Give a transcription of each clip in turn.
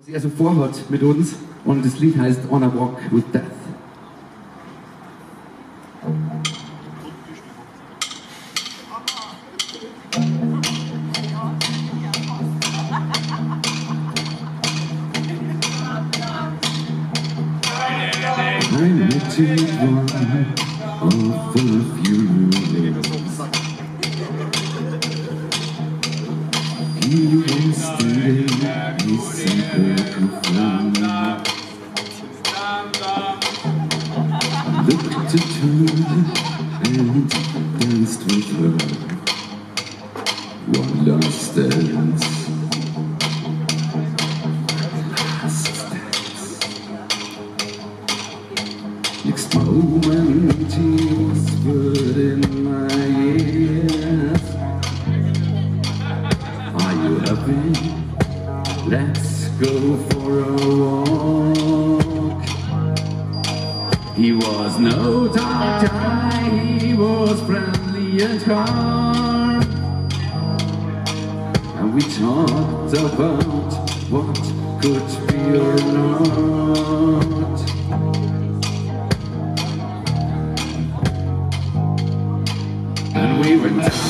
was er so vorhat mit uns. Und das Lied heißt On a Walk with Death. I met you one of a few He was today his At her and danced with her One last dance. Last dance. Next moment he whispered in my He was no guy, he was friendly and calm. And we talked about what could be or not. And we went down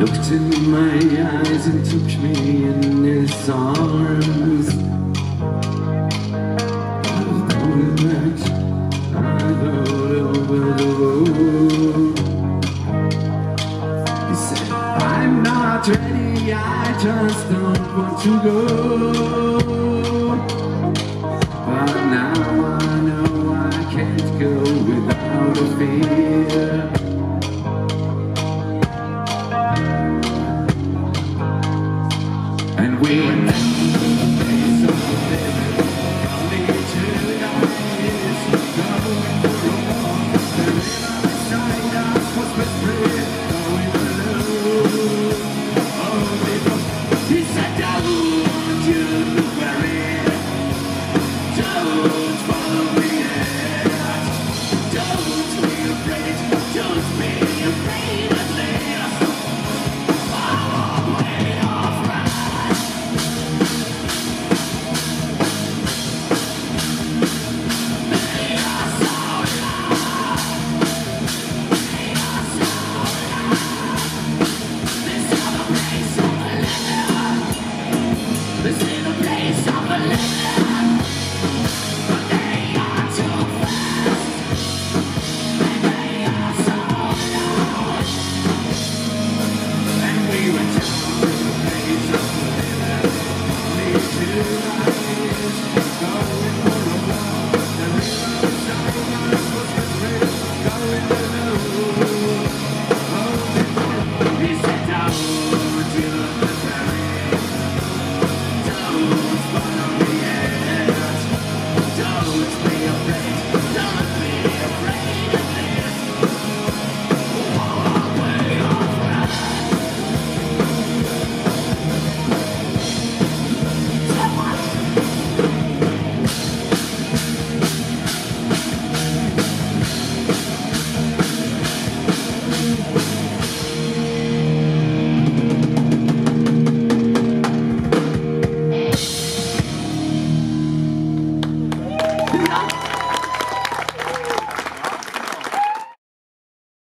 looked in my eyes and took me in his arms. I. He said, I'm not ready, I just don't want to go. But now I know And we went you.